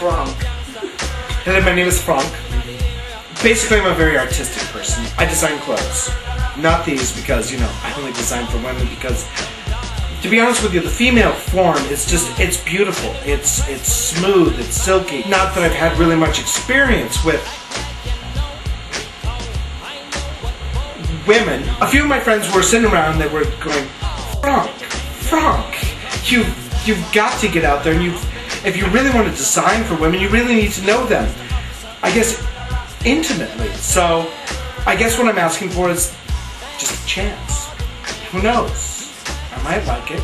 Frank. Hello, my name is Frank. Basically, I'm a very artistic person. I design clothes. Not these because, you know, I only design for women because, to be honest with you, the female form is just, it's beautiful. It's, it's smooth, it's silky. Not that I've had really much experience with women. A few of my friends were sitting around that were going, Frank, Frank, you, you've got to get out there and you, if you really want to design for women, you really need to know them. I guess intimately. So I guess what I'm asking for is just a chance. Who knows? I might like it.